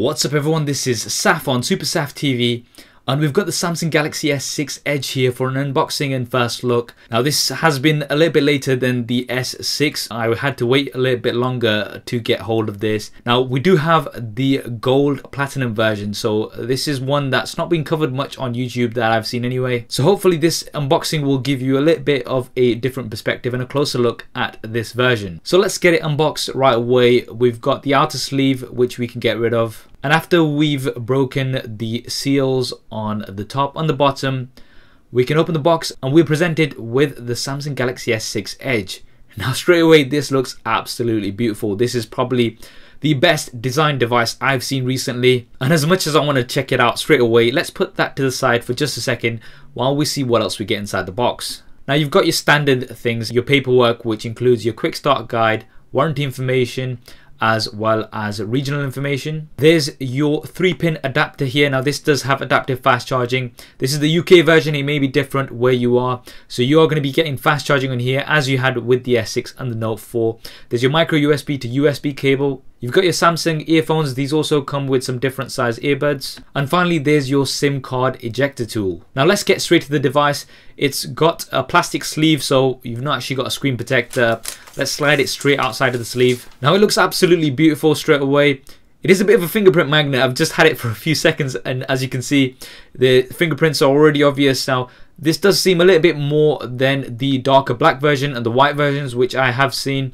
What's up everyone, this is Saf on Super Saf TV and we've got the Samsung Galaxy S6 Edge here for an unboxing and first look. Now this has been a little bit later than the S6. I had to wait a little bit longer to get hold of this. Now we do have the gold platinum version so this is one that's not been covered much on YouTube that I've seen anyway. So hopefully this unboxing will give you a little bit of a different perspective and a closer look at this version. So let's get it unboxed right away. We've got the outer sleeve which we can get rid of. And after we've broken the seals on the top and the bottom, we can open the box and we're presented with the Samsung Galaxy S6 Edge. Now straight away this looks absolutely beautiful. This is probably the best design device I've seen recently. And as much as I want to check it out straight away, let's put that to the side for just a second while we see what else we get inside the box. Now you've got your standard things, your paperwork which includes your quick start guide, warranty information, as well as regional information. There's your 3-pin adapter here. Now this does have adaptive fast charging. This is the UK version, it may be different where you are. So you are going to be getting fast charging on here as you had with the S6 and the Note 4. There's your micro USB to USB cable You've got your Samsung earphones, these also come with some different size earbuds. And finally there's your SIM card ejector tool. Now let's get straight to the device. It's got a plastic sleeve so you've not actually got a screen protector. Let's slide it straight outside of the sleeve. Now it looks absolutely beautiful straight away. It is a bit of a fingerprint magnet. I've just had it for a few seconds and as you can see the fingerprints are already obvious. Now this does seem a little bit more than the darker black version and the white versions which I have seen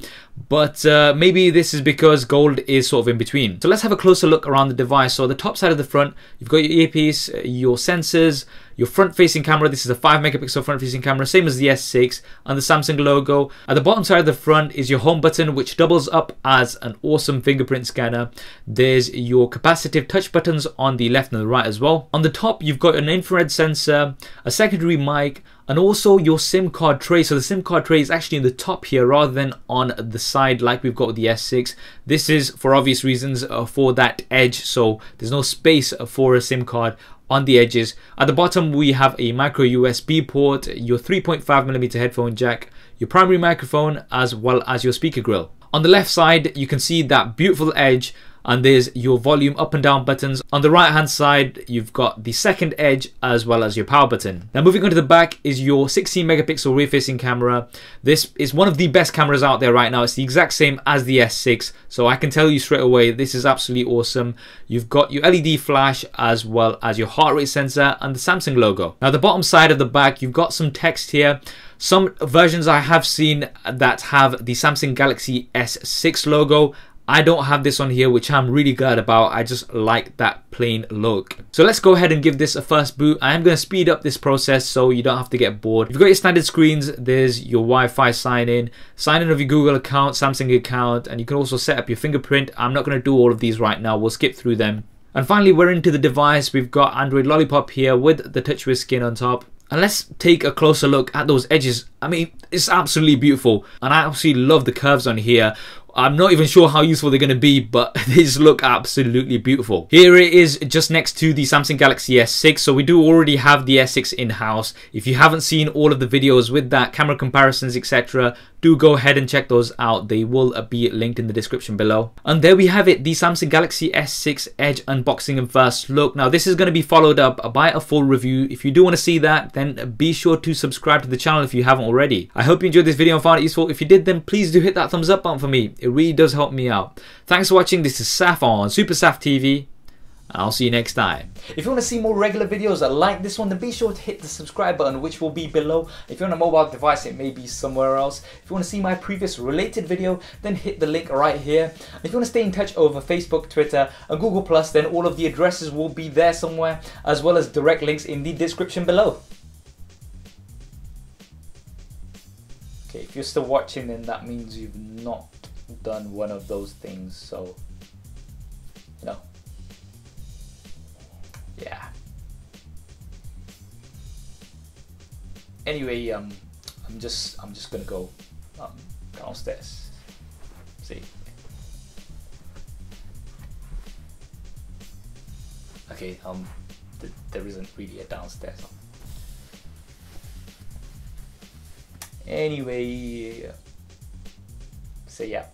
but uh, maybe this is because gold is sort of in between. So let's have a closer look around the device. So the top side of the front, you've got your earpiece, uh, your sensors, your front facing camera. This is a 5 megapixel front facing camera, same as the S6, and the Samsung logo. At the bottom side of the front is your home button, which doubles up as an awesome fingerprint scanner. There's your capacitive touch buttons on the left and the right as well. On the top, you've got an infrared sensor, a secondary mic, and also your SIM card tray. So the SIM card tray is actually in the top here rather than on the side like we've got with the S6. This is for obvious reasons uh, for that edge. So there's no space for a SIM card on the edges. At the bottom we have a micro USB port, your 3.5mm headphone jack, your primary microphone as well as your speaker grill. On the left side you can see that beautiful edge and there's your volume up and down buttons. On the right hand side, you've got the second edge as well as your power button. Now moving on to the back is your 16 megapixel rear facing camera. This is one of the best cameras out there right now. It's the exact same as the S6. So I can tell you straight away, this is absolutely awesome. You've got your LED flash as well as your heart rate sensor and the Samsung logo. Now the bottom side of the back, you've got some text here. Some versions I have seen that have the Samsung Galaxy S6 logo I don't have this on here, which I'm really glad about. I just like that plain look. So let's go ahead and give this a first boot. I am going to speed up this process so you don't have to get bored. You've got your standard screens. There's your Wi-Fi sign in, sign in of your Google account, Samsung account, and you can also set up your fingerprint. I'm not going to do all of these right now. We'll skip through them. And finally, we're into the device. We've got Android Lollipop here with the TouchWiz skin on top. And let's take a closer look at those edges. I mean, it's absolutely beautiful. And I absolutely love the curves on here. I'm not even sure how useful they're going to be, but these look absolutely beautiful. Here it is just next to the Samsung Galaxy S6. So we do already have the S6 in-house. If you haven't seen all of the videos with that, camera comparisons, etc., do go ahead and check those out. They will be linked in the description below. And there we have it, the Samsung Galaxy S6 Edge unboxing and first look. Now this is going to be followed up by a full review. If you do want to see that, then be sure to subscribe to the channel if you haven't already. I hope you enjoyed this video and found it useful. If you did, then please do hit that thumbs up button for me. It really does help me out. Thanks for watching. This is Saf on Super Saf TV. I'll see you next time. If you want to see more regular videos like this one, then be sure to hit the subscribe button, which will be below. If you're on a mobile device, it may be somewhere else. If you want to see my previous related video, then hit the link right here. If you want to stay in touch over Facebook, Twitter, and Google+, then all of the addresses will be there somewhere, as well as direct links in the description below. Okay, if you're still watching, then that means you've not done one of those things, so, know. Yeah. Anyway, um, I'm just I'm just gonna go um, downstairs. See. Okay. Um, th there isn't really a downstairs. Anyway, so yeah.